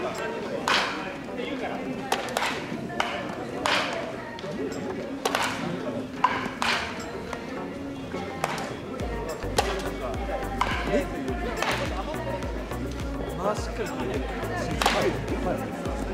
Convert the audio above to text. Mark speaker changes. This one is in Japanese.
Speaker 1: しっかり